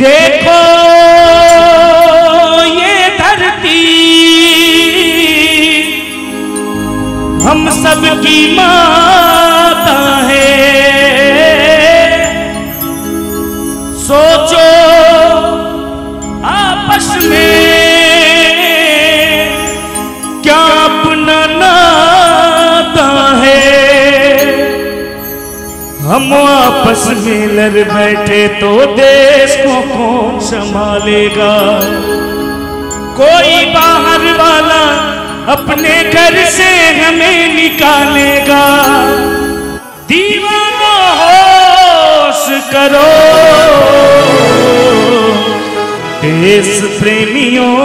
देखो ये धरती। हम सब की माता हम आपस में लड़ बैठे तो देश को कौन संभालेगा? कोई बाहर वाला अपने घर से हमें निकालेगा। दीवाना होश करो। देश प्रेमियों,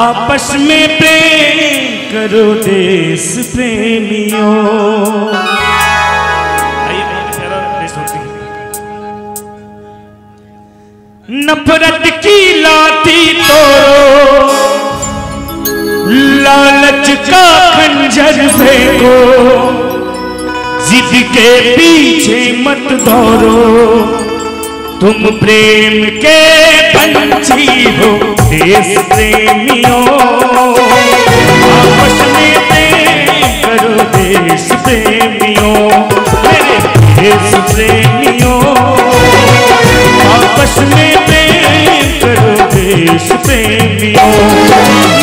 आपस में प्रेम करो, देश प्रेमियों। का खंजर फेंको जिद के पीछे मत दौड़ो। तुम प्रेम के पंछी हो, देश प्रेमियों। आपस में प्रेम करो, देश प्रेमियों। देश प्रेमियों। आपस में प्रेम करो, देश प्रेमियों।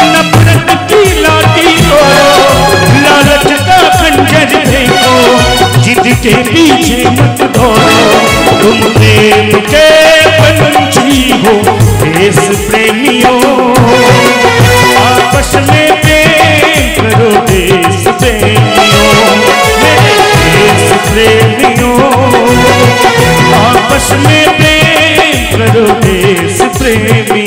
के पीछे मत दौड़ो। तुम प्रेम के पंछी हो, देश प्रेमियों। आपस में प्रेम करो, देश प्रेमियों। देश प्रेमियों। आपस में प्रेम करो, देश प्रेमियों।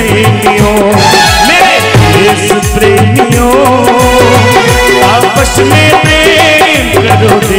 प्रेम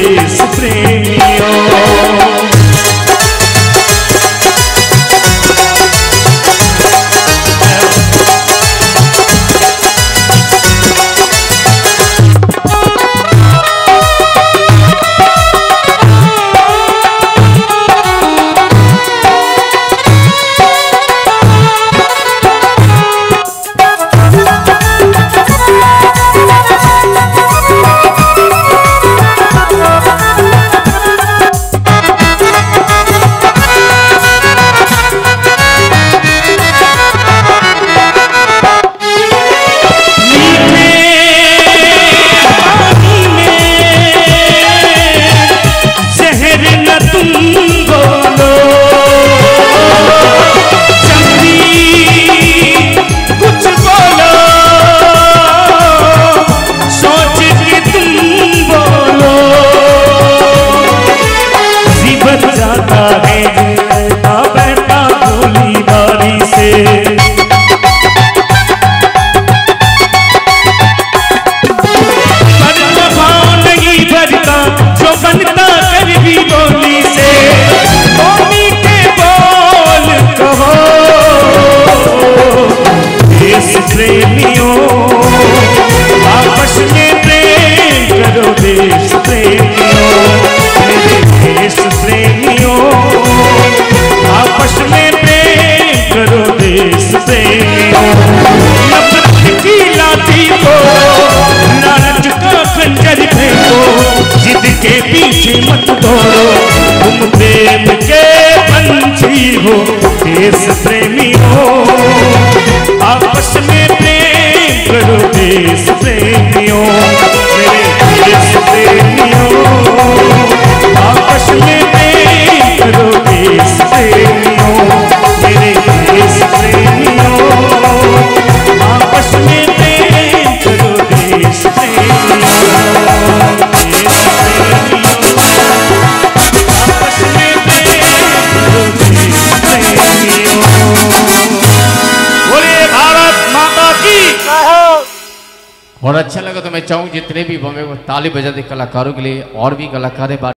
Senhor. और अच्छा लगा तो मैं चाहूँ जितने भी बम्बे ताली बजाते कलाकारों के लिए और भी कलाकार हैं।